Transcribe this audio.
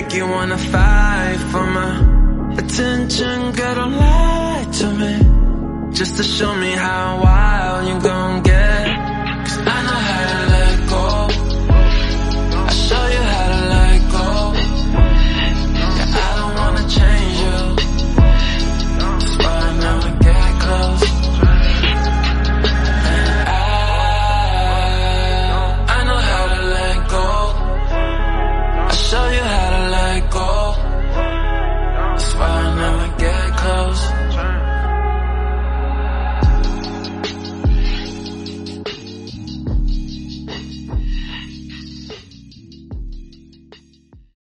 Make you wanna fight for my attention, girl, don't lie to me. Just to show me how wild you're